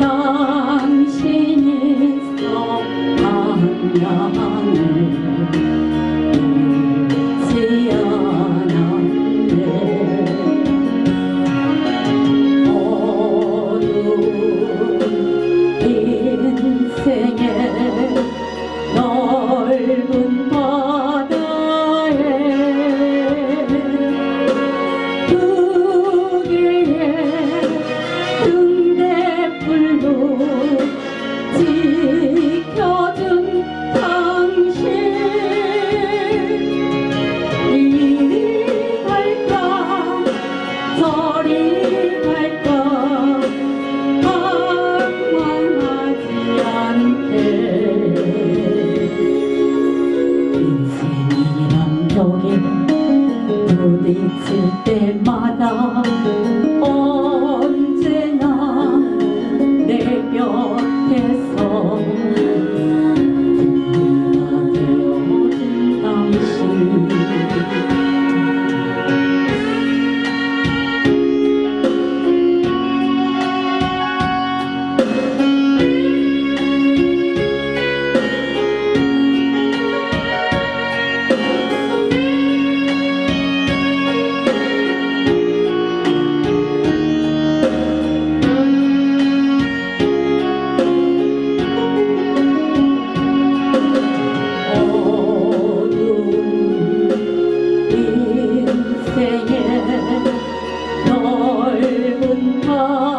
당신이 사랑이야 Sit in my love. Oh.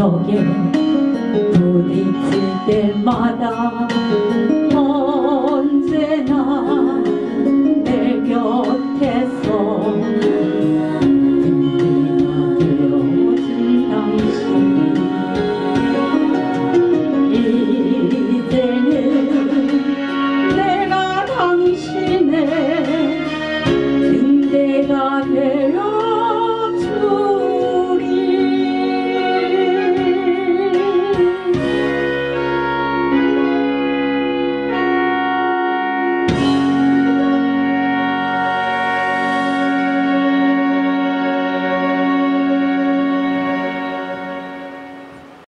上下取りつまだ